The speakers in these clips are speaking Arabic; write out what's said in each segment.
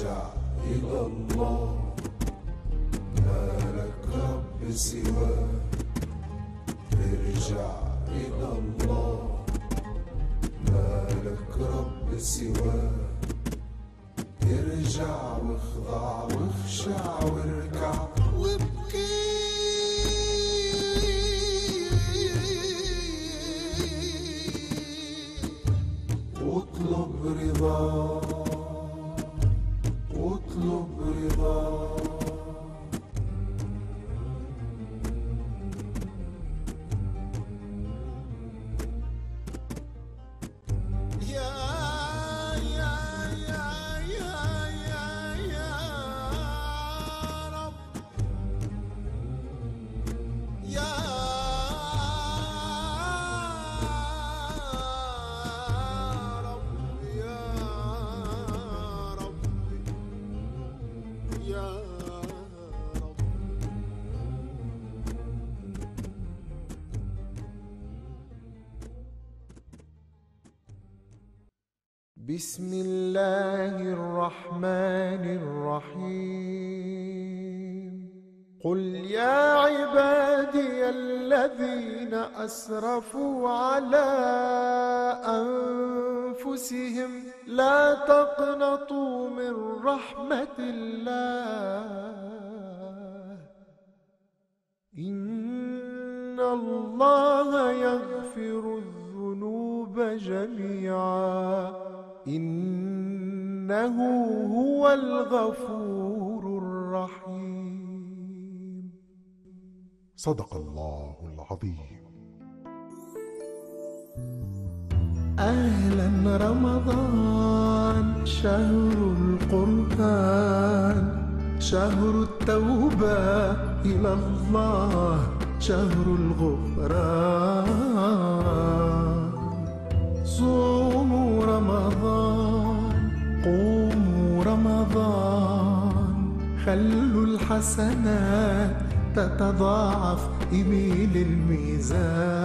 ارجع إلى الله. ما لك رب سواه. ارجع إلى الله. ما لك رب سواه. ارجع واخضع واخشع واركع. وابكي واطلب رضاه يا رب. بسم الله الرحمن الرحيم. قل يا عبادي الذين أسرفوا على أنفسهم لا تقنطوا من رحمة الله. إن الله يغفر الذنوب جميعا. إنه هو الغفور الرحيم. صدق الله العظيم. أهلا رمضان شهر القرآن شهر التوبة إلى الله شهر الغفران. صوموا رمضان قوموا رمضان. خلوا الحسنات تتضاعف يميل الميزان.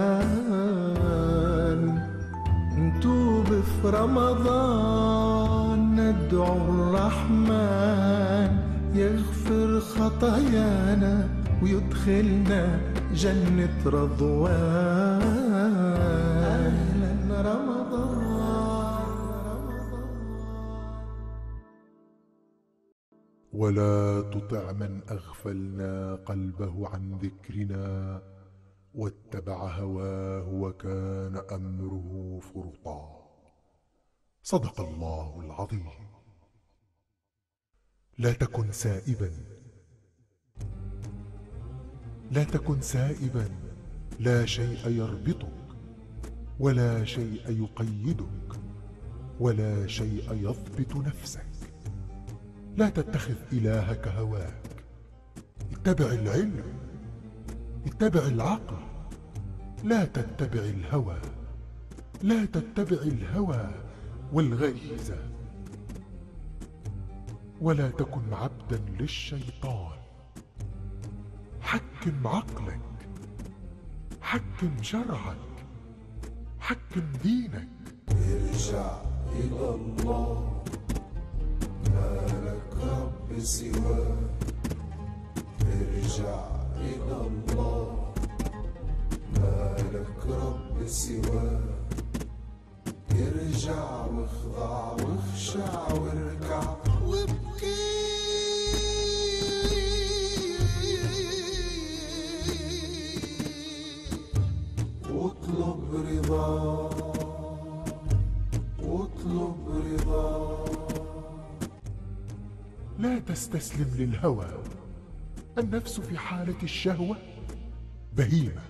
رمضان ندعو الرحمن يغفر خطايانا ويدخلنا جنة رضوان. أهلا رمضان. ولا تطع من أغفلنا قلبه عن ذكرنا واتبع هواه وكان أمره فرطا صدق الله العظيم. لا تكن سائبا. لا تكن سائبا. لا شيء يربطك ولا شيء يقيدك ولا شيء يضبط نفسك. لا تتخذ إلهك هواك. اتبع العلم. اتبع العقل. لا تتبع الهوى. لا تتبع الهوى. والغريزه ولا تكن عبدا للشيطان. حكم عقلك. حكم شرعك. حكم دينك. ارجع إلى الله. ما لك رب سواه. ارجع إلى الله. ما لك رب سواه. ارجع واخضع واخشع واركع. وابكي واطلب رضاه واطلب رضاه لا تستسلم للهوى. النفس في حالة الشهوة بهيمة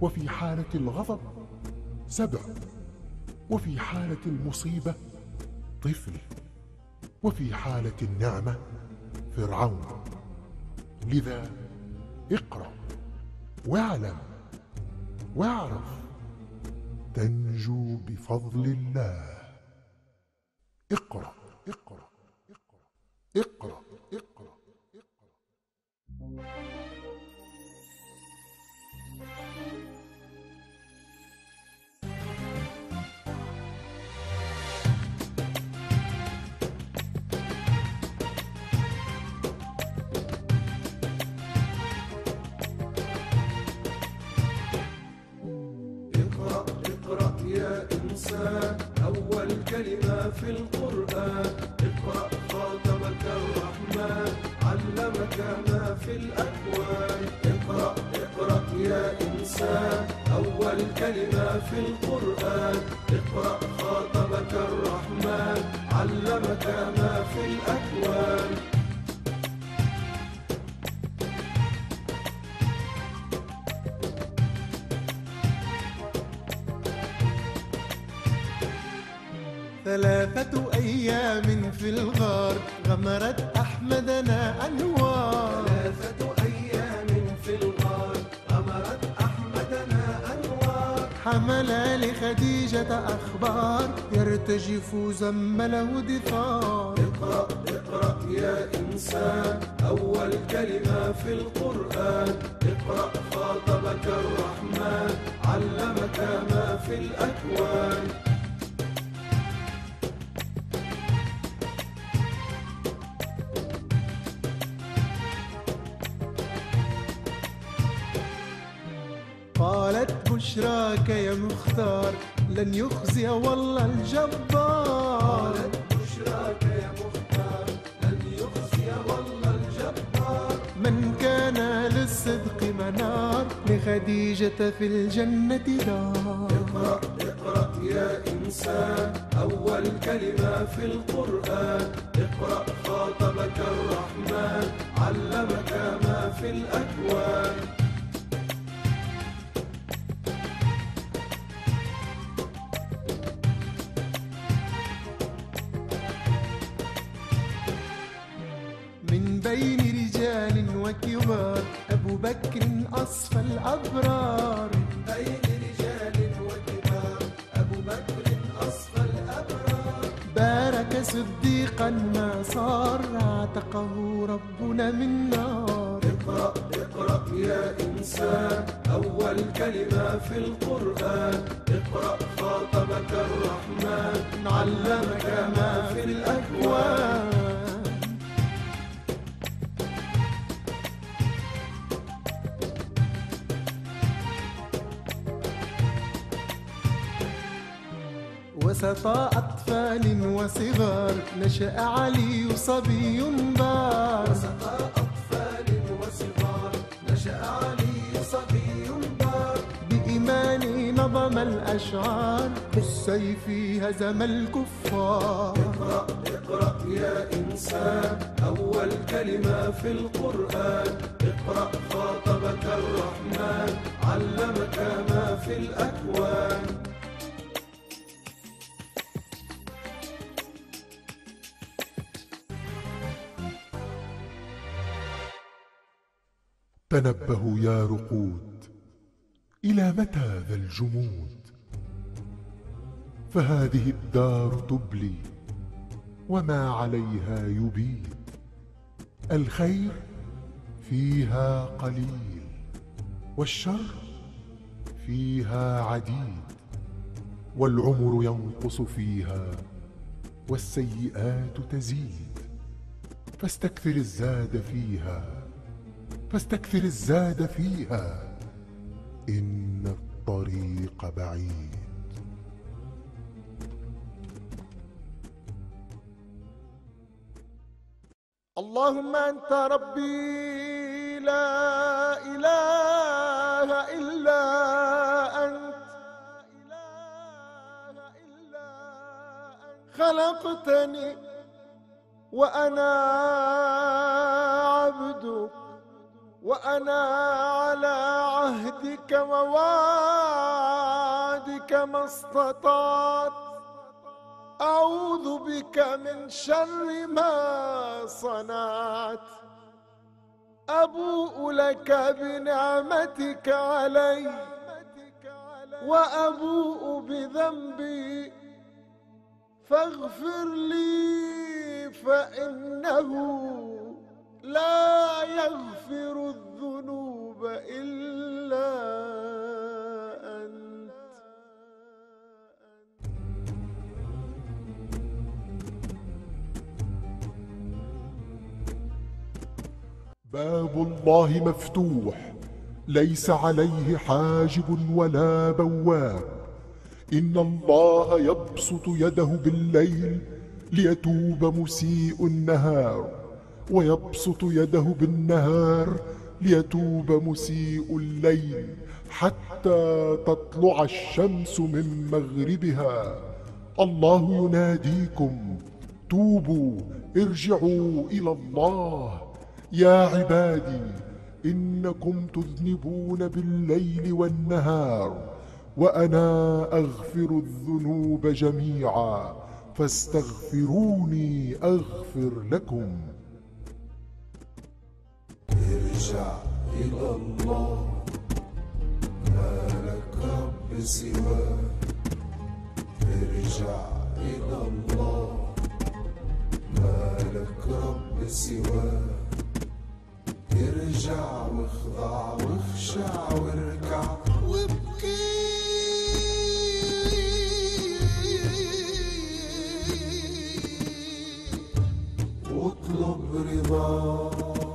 وفي حالة الغضب سبع. وفي حالة المصيبة طفل وفي حالة النعمة فرعون. لذا اقرأ واعلم واعرف تنجو بفضل الله. في القرآن اقرأ خاطبك الرحمن علمك ما في الأكوان. اقرأ اقرأ يا إنسان أول كلمة في القرآن. اقرأ خاطبك الرحمن علمك ما في الأكوان. ثلاثة أيام في الغار غمرت أحمدنا أنوار. ثلاثة أيام في الغار أمرت أحمدنا أنوار. حمل لخديجة أخبار يرتجف زمله دثار. اقرأ اقرأ يا إنسان أول كلمة في القرآن. اقرأ خاطبك الرحمن علمك ما في الأكوان. قالت بشراك يا مختار لن يخزي والله الجبار. قالت بشراك يا مختار لن يخزي والله الجبار من كان للصدق منار لخديجة في الجنة دار. اقرأ اقرأ يا إنسان أول كلمة في القرآن. اقرأ خاطبك الرحمن علمك ما في الأكوان. وكبار أبو بكر أصفى الأبرار. بين رجال وكبار أبو بكر أصفى الأبرار بارك صديقا ما صار اعتقه ربنا من نار. اقرأ اقرأ يا إنسان أول كلمة في القرآن. اقرأ خاطبك الرحمن علمك ما في الأكوان. وسط أطفال وصغار نشأ علي صبي بار وسط أطفال وصغار نشأ علي صبي بار بإيمان نظم الأشعار بالسيف هزم الكفار. اقرأ اقرأ يا إنسان أول كلمة في القرآن. اقرأ خاطبك الرحمن علمك ما في الأكوان. تنبهوا يا رقود إلى متى ذا الجمود؟ فهذه الدار تبلي وما عليها يبيد الخير فيها قليل والشر فيها عديد والعمر ينقص فيها والسيئات تزيد فاستكثر الزاد فيها. فاستكثر الزاد فيها. إن الطريق بعيد. اللهم أنت ربي لا إله إلا أنت. خلقتني وأنا عبدك. وأنا على عهدك ووعدك ما استطعت. أعوذ بك من شر ما صنعت. أبوء لك بنعمتك علي وأبوء بذنبي. فاغفر لي فإنه لا يغفر الذنوب إلا أنت. باب الله مفتوح ليس عليه حاجب ولا بواب. إن الله يبسط يده بالليل ليتوب مسيء النهار. ويبسط يده بالنهار ليتوب مسيء الليل حتى تطلع الشمس من مغربها. الله يناديكم توبوا ارجعوا إلى الله. يا عبادي إنكم تذنبون بالليل والنهار وأنا أغفر الذنوب جميعا. فاستغفروني أغفر لكم. ارجع إلى الله مالك رب سواك ارجع إلى الله مالك رب سواك ارجع واخضع واخشع واركع وابكي واطلب رضاك